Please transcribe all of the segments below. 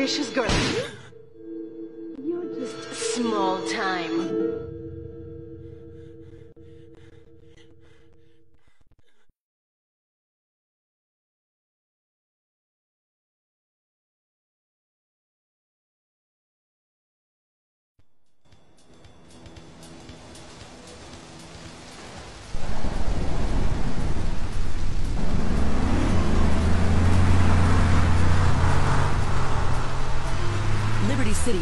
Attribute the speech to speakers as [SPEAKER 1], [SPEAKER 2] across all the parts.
[SPEAKER 1] ambitious girl.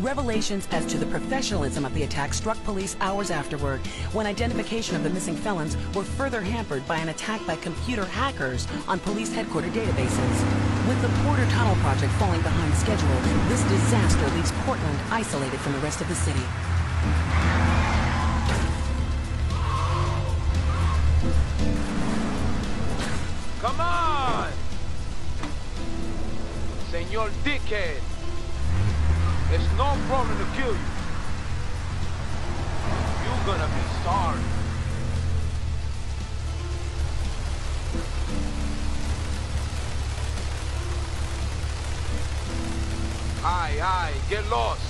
[SPEAKER 2] Revelations as to the professionalism of the attack struck police hours afterward, when identification of the missing felons were further hampered by an attack by computer hackers on police headquarters databases. With the Porter Tunnel project falling behind schedule, this disaster leaves Portland isolated from the rest of the city.
[SPEAKER 3] Come on! Senor Dickhead! It's no problem to kill you. You're gonna be sorry. Aye, aye, get lost.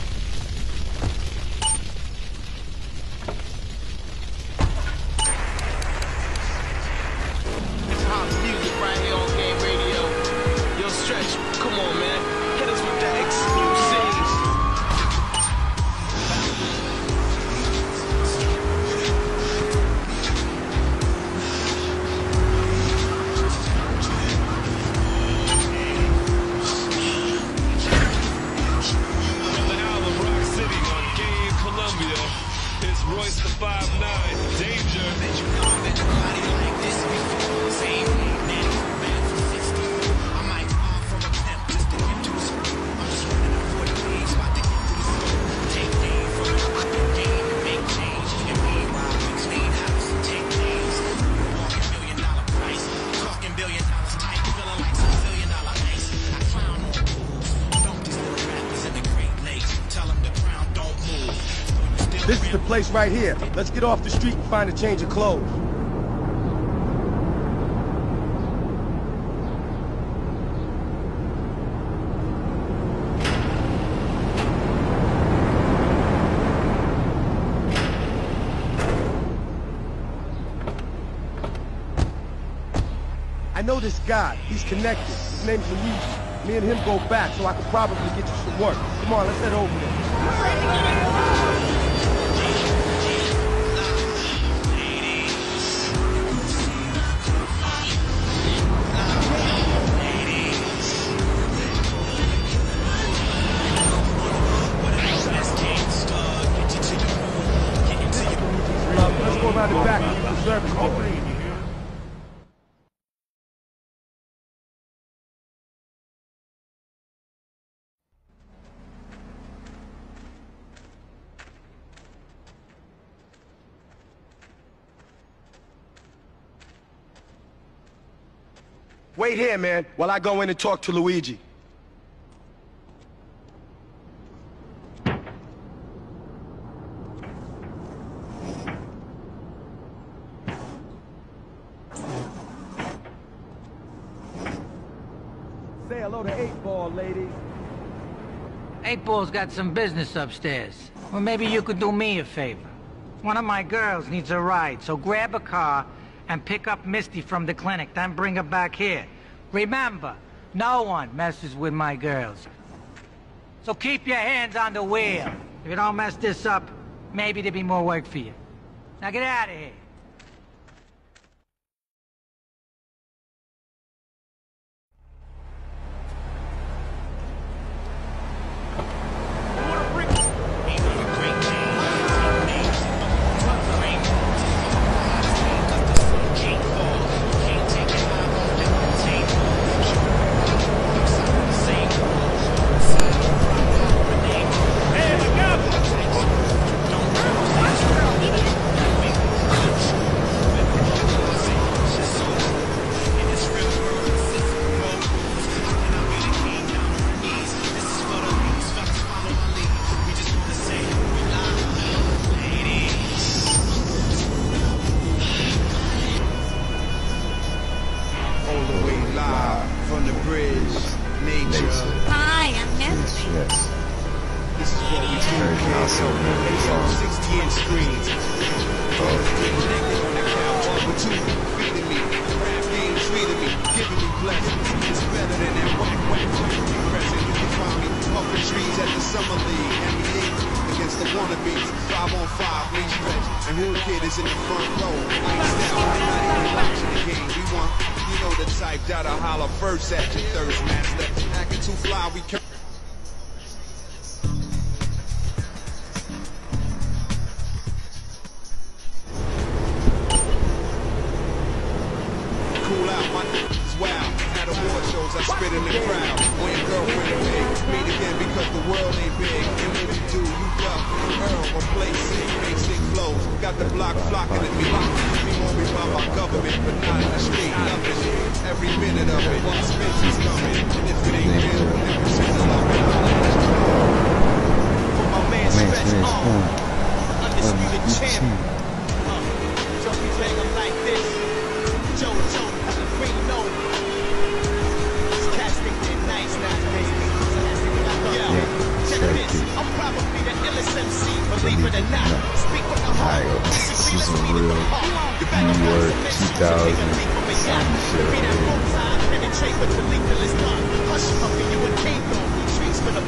[SPEAKER 4] This is the place right here. Let's get off the street and find a change of clothes. I know this guy. He's connected. His name's Luigi. Me and him go back, so I could probably get you some work. Come on, let's head over there. Back. Wait here, man, while I go in and talk to Luigi. Say hello to 8 Ball, ladies.
[SPEAKER 5] Eight Ball's got some business upstairs. Well, maybe you could do me a favor. One of my girls needs a ride, so grab a car and pick up Misty from the clinic, then bring her back here. Remember, no one messes with my girls. So keep your hands on the wheel. If you don't mess this up, maybe there'll be more work for you. Now get out of here.
[SPEAKER 6] Do.
[SPEAKER 7] Heard you also remember the
[SPEAKER 6] 60 inch screens. Feeding me. Rap game treating me. Giving me blessings. It's better than that. You me trees at the summer league. Against the. Five on five. Stretch. And Kid is in the front row. Watching the game. We. You know the type that'll holler first at your thirst master. Acting too fly. We spit in the crowd. When your girlfriend big, meet again because the world ain't big. And when you do, you duck. Earl, replace it, make sick flows. Got the block flocking at me. Me worried by my government, but not in the street. It, every minute of it. While Spencer's coming. And if it ain't real, then you say the love it. For my man
[SPEAKER 7] Man,
[SPEAKER 6] Spence,
[SPEAKER 7] man,
[SPEAKER 6] uh,
[SPEAKER 7] man.
[SPEAKER 6] undisputed
[SPEAKER 7] Um,
[SPEAKER 6] champ. Uh, Joe, we bang 'em like this. Joe, Joe, the check this. I'm probably the illest MC, believe it or not. Speak from the heart.
[SPEAKER 7] Alright,
[SPEAKER 6] This
[SPEAKER 7] this
[SPEAKER 6] is
[SPEAKER 7] is some
[SPEAKER 6] real
[SPEAKER 7] real
[SPEAKER 6] sweet as the heart.
[SPEAKER 7] New York 2000
[SPEAKER 6] take a leap from a yacht.
[SPEAKER 7] some shit right
[SPEAKER 6] both sides, penetrate with the lethal is done. Hush puppy, you a king dog. Streets for the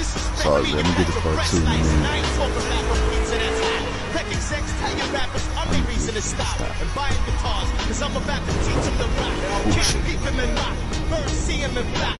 [SPEAKER 6] me,
[SPEAKER 7] let me get to part two in a minute.
[SPEAKER 6] I ain't talking rap on pizza that's hot, Peck execs, tell your rappers, only reason to stop, and buying guitars, cause I'm about to teach them to rock, can't keep them in rock, birds see 'em in black.